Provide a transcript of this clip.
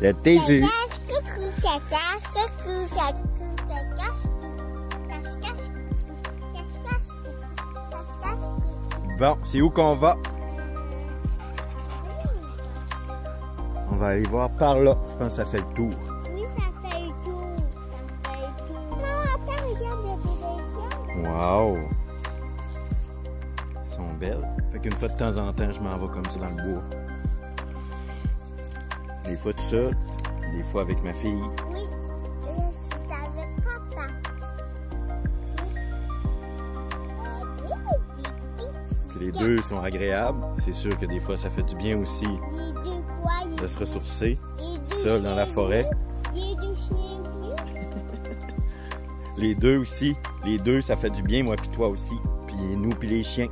Le t'es vu. Bon, c'est où qu'on va? On va aller voir par là. Je pense que ça fait le tour. Oui, ça fait le tour. Ça fait le tour. Non, attends, regarde. Wow! Elles sont belles. Fait qu'une fois de temps en temps, je m'en vais comme ça dans le bois. Des fois tout seul, des fois avec ma fille. Oui, c'est avec papa. Si les deux sont agréables, c'est sûr que des fois ça fait du bien aussi Les deux quoi? de se ressourcer seul dans la forêt. Les deux aussi. Les deux, ça fait du bien, moi puis toi aussi. Puis nous puis les chiens.